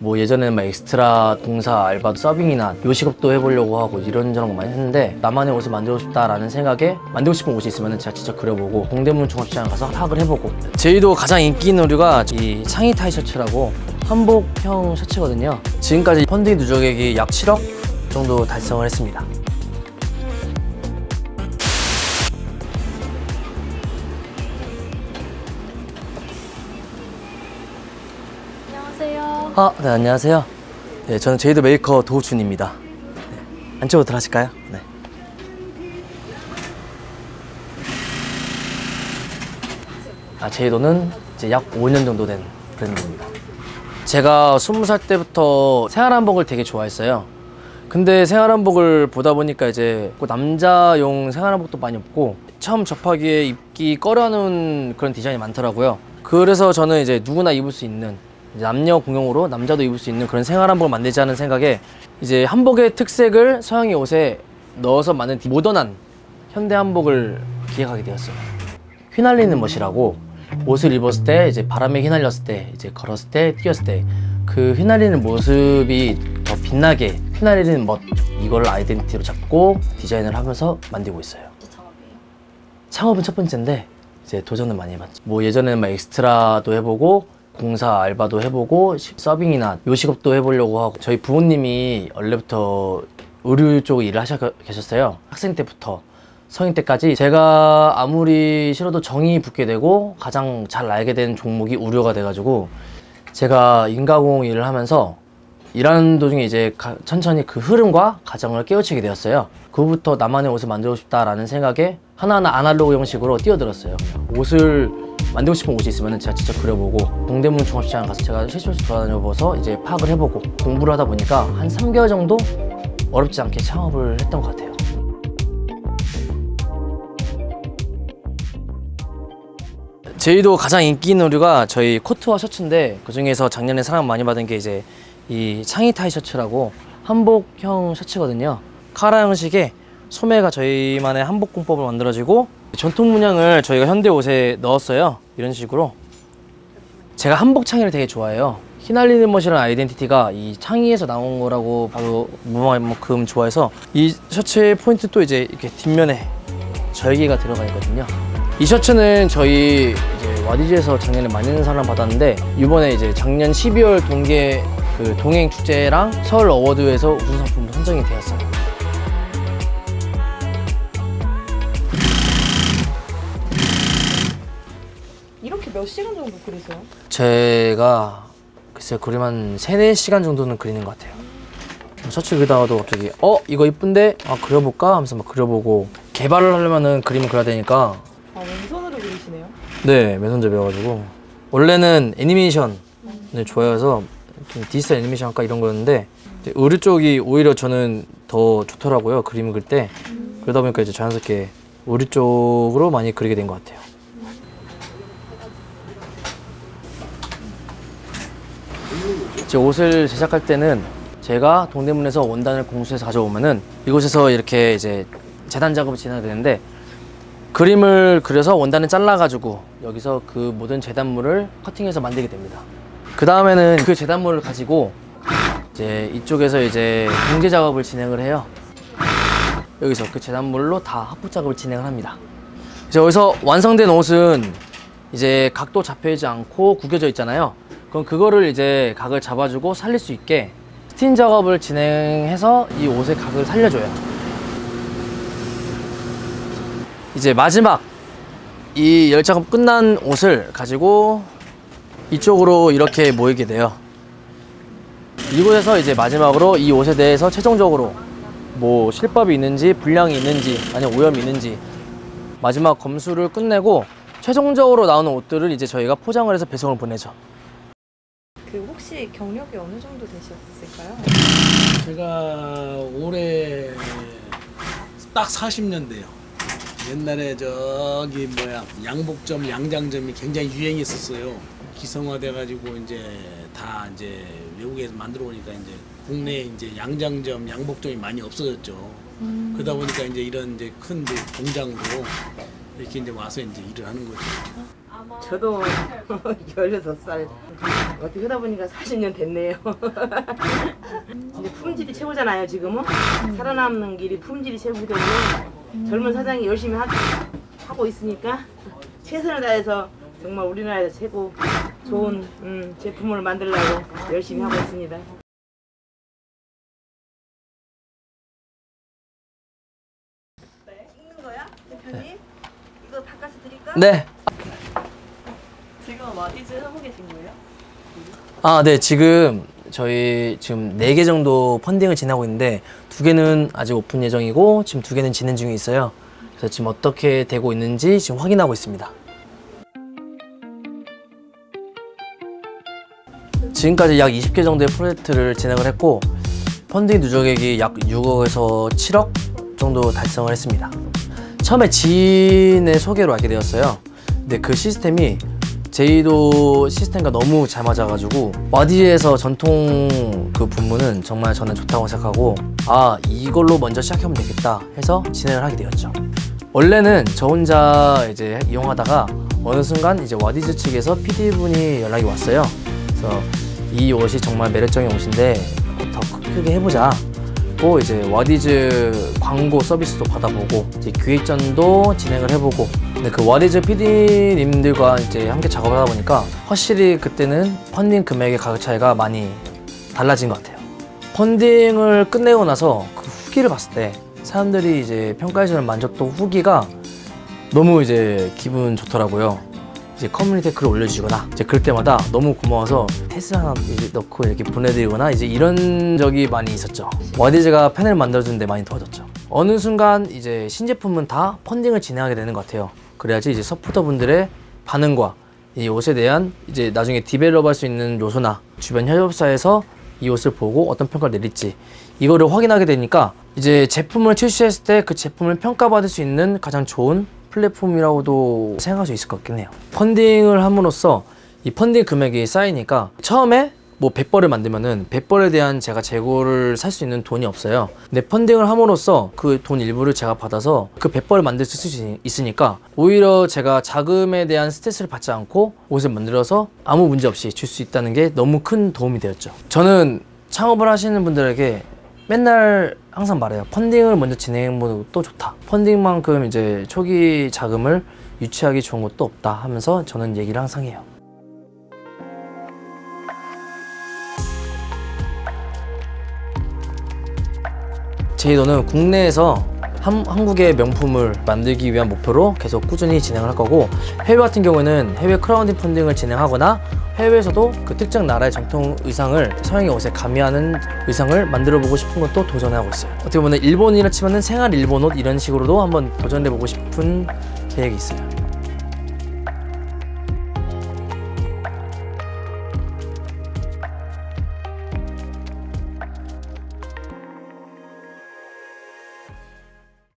뭐 예전에는 막 엑스트라 공사 알바도 서빙이나 요식업도 해보려고 하고 이런저런 거 많이 했는데 나만의 옷을 만들고 싶다라는 생각에 만들고 싶은 옷이 있으면 제가 직접 그려보고 동대문 종합시장 가서 파악을 해보고. 제이도 가장 인기 있는 의류가 이 창의 타이 셔츠라고 한복형 셔츠거든요. 지금까지 펀딩 누적액이 약 7억 정도 달성을 했습니다 아, 네, 안녕하세요. 네, 저는 제이도 메이커 도준입니다. 네, 안쪽으로 들어가실까요? 네. 아, 제이도는 이제 약 5년 정도 된 브랜드입니다. 제가 20살 때부터 생활한복을 되게 좋아했어요. 근데 생활한복을 보다 보니까 이제 꼭 남자용 생활한복도 많이 없고 처음 접하기에 입기 꺼려하는 그런 디자인이 많더라고요. 그래서 저는 이제 누구나 입을 수 있는 남녀 공용으로 남자도 입을 수 있는 그런 생활 한복을 만들자는 생각에 이제 한복의 특색을 서양의 옷에 넣어서 만든 모던한 현대 한복을 기획하게 되었어요. 휘날리는 멋이라고 옷을 입었을 때 이제 바람에 휘날렸을 때 이제 걸었을 때 뛰었을 때 그 휘날리는 모습이 더 빛나게 휘날리는 멋 이걸 아이덴티티로 잡고 디자인을 하면서 만들고 있어요. 창업은 첫 번째인데 이제 도전을 많이 해봤죠. 뭐 예전에는 막 엑스트라도 해보고 공사 알바도 해보고 시- 서빙이나 요식업도 해보려고 하고 저희 부모님이 원래부터 의류 쪽 일을 하셔 계셨어요. 학생 때부터 성인 때까지 제가 아무리 싫어도 정이 붙게 되고 가장 잘 알게 된 종목이 의료가 돼가지고 제가 인가공 일을 하면서 일하는 도중에 이제 가- 천천히 그 흐름과 가정을 깨우치게 되었어요. 그 후부터 나만의 옷을 만들고 싶다라는 생각에 하나하나 아날로그 형식으로 뛰어들었어요. 옷을 만들고 싶은 옷이 있으면 제가 직접 그려보고 동대문 종합시장 가서 제가 실수로 돌아다녀보서 이제 파악을 해보고 공부를 하다 보니까 한 3개월 정도 어렵지 않게 창업을 했던 것 같아요. 제이도 가장 인기 있는 오류가 저희 코트와 셔츠인데 그 중에서 작년에 사랑 많이 받은 게 이제 이 창의 타이 셔츠라고 한복형 셔츠거든요. 카라 형식의 소매가 저희만의 한복 공법을 만들어지고 전통 문양을 저희가 현대 옷에 넣었어요. 이런 식으로. 제가 한복 창의를 되게 좋아해요. 휘날리는 멋이라는 아이덴티티가 이 창의에서 나온 거라고 봐도 무방할 만큼 좋아해서 이 셔츠의 포인트 또 이제 이렇게 뒷면에 절개가 들어가 있거든요. 이 셔츠는 저희 이제 와디즈에서 작년에 많은 사랑 받았는데 이번에 이제 작년 12월 동계 그 동행 축제랑 서울 어워드에서 우수 상품으로 선정이 되었어요. 이렇게 몇 시간 정도 그리세요? 제가 글쎄 그림 한 3, 4시간 정도는 그리는 것 같아요. 셔츠 그리다가도 갑자기 어 이거 이쁜데 아 그려볼까 하면서 막 그려보고 개발을 하려면은 그림을 그려야 되니까 아 왼손으로 그리시네요. 네 맨손잡이여가지고 원래는 애니메이션을 좋아해서 좀 디지털 애니메이션 할까 이런 거였는데 의류 쪽이 오히려 저는 더 좋더라고요 그림을 그릴 때 그러다 보니까 이제 자연스럽게 의류 쪽으로 많이 그리게 된 것 같아요. 제 옷을 제작할 때는 제가 동대문에서 원단을 공수해서 가져오면은 이곳에서 이렇게 이제 재단 작업을 진행해야 되는데 그림을 그려서 원단을 잘라가지고 여기서 그 모든 재단물을 커팅해서 만들게 됩니다. 그 다음에는 그 재단물을 가지고 이제 이쪽에서 이제 공제 작업을 진행을 해요. 여기서 그 재단물로 다 합부 작업을 진행을 합니다. 이제 여기서 완성된 옷은 이제 각도 잡혀있지 않고 구겨져 있잖아요. 그럼 그거를 이제 각을 잡아주고 살릴 수 있게 스틴 작업을 진행해서 이 옷의 각을 살려줘요. 이제 마지막 이 열 작업 끝난 옷을 가지고 이쪽으로 이렇게 모이게 돼요. 이곳에서 이제 마지막으로 이 옷에 대해서 최종적으로 뭐 실밥이 있는지 불량이 있는지 아니면 오염이 있는지 마지막 검수를 끝내고 최종적으로 나오는 옷들을 이제 저희가 포장을 해서 배송을 보내죠. 그 혹시 경력이 어느 정도 되셨을까요? 제가 올해 딱 40년 돼요. 옛날에 저기 뭐야 양복점, 양장점이 굉장히 유행했었어요. 기성화돼가지고 이제 다 이제 외국에서 만들어 오니까 이제 국내에 이제 양장점, 양복점이 많이 없어졌죠. 그러다 보니까 이제 이런 이제 큰 이제 공장으로 이렇게 이제 와서 이제 일을 하는 거죠. 저도 16살. 어떻게 하다 보니까 40년 됐네요. 근데 품질이 최고잖아요, 지금은. 살아남는 길이 품질이 최고기 때문에 젊은 사장이 열심히 하, 하고 있으니까 최선을 다해서 정말 우리나라에서 최고 좋은 음, 제품을 만들려고 열심히 하고 있습니다. 찍는 거야? 대표님? 이거 바꿔서 드릴까? 네. 지금 와디즈 하고 계신 거예요? 아, 네. 지금 저희 지금 네 개 정도 펀딩을 진행하고 있는데 두 개는 아직 오픈 예정이고 지금 두 개는 진행 중에 있어요. 그래서 지금 어떻게 되고 있는지 지금 확인하고 있습니다. 지금까지 약 20개 정도의 프로젝트를 진행을 했고 펀딩 누적액이 약 6억에서 7억 정도 달성을 했습니다. 처음에 지인의 소개로 알게 되었어요. 근데 그 시스템이 제이도 시스템과 너무 잘 맞아가지고 와디에서 전통 그 분무는 정말 저는 좋다고 생각하고 아 이걸로 먼저 시작하면 되겠다 해서 진행을 하게 되었죠. 원래는 저 혼자 이제 이용하다가 어느 순간 이제 와디즈 측에서 PD 분이 연락이 왔어요. 그래서 이 옷이 정말 매력적인 옷인데 더 크게 해보자. 고 이제 와디즈 광고 서비스도 받아보고 이제 기획전도 진행을 해보고 근데 그 와디즈 PD님들과 이제 함께 작업을 하다 보니까 확실히 그때는 펀딩 금액의 가격 차이가 많이 달라진 것 같아요. 펀딩을 끝내고 나서 그 후기를 봤을 때 사람들이 이제 평가해주는 만족도 후기가 너무 이제 기분 좋더라고요. 이제 커뮤니티에 글을 올려주시거나 이제 그럴 때마다 너무 고마워서 테스 하나 넣고 이렇게 보내드리거나 이제 이런 적이 많이 있었죠. 와디즈가 펜을 만들어주는데 많이 도와줬죠. 어느 순간 이제 신제품은 다 펀딩을 진행하게 되는 것 같아요. 그래야지 이제 서포터분들의 반응과 이 옷에 대한 이제 나중에 디벨롭할 수 있는 요소나 주변 협업사에서 이 옷을 보고 어떤 평가를 내릴지 이거를 확인하게 되니까 이제 제품을 출시했을 때 그 제품을 평가받을 수 있는 가장 좋은 플랫폼이라고도 생각할 수 있을 것 같긴 해요. 펀딩을 함으로써 이 펀딩 금액이 쌓이니까 처음에 뭐 100벌을 만들면은 100벌에 대한 제가 재고를 살 수 있는 돈이 없어요. 근데 펀딩을 함으로써 그 돈 일부를 제가 받아서 그 100벌을 만들 수 있- 있으니까 오히려 제가 자금에 대한 스트레스를 받지 않고 옷을 만들어서 아무 문제 없이 줄 수 있다는 게 너무 큰 도움이 되었죠. 저는 창업을 하시는 분들에게 맨날 항상 말해요. 펀딩을 먼저 진행해보는 것도 좋다. 펀딩만큼 이제 초기 자금을 유치하기 좋은 것도 없다 하면서 저는 얘기를 항상 해요. 제이도는 국내에서 한, 한국의 명품을 만들기 위한 목표로 계속 꾸준히 진행을 할 거고 해외 같은 경우에는 해외 크라우딩 펀딩을 진행하거나 해외에서도 그 특정 나라의 전통 의상을 서양의 옷에 가미하는 의상을 만들어 보고 싶은 것도 도전하고 있어요. 어떻게 보면 일본이라 치면은 생활 일본 옷 이런 식으로도 한번 도전해 보고 싶은 계획이 있어요.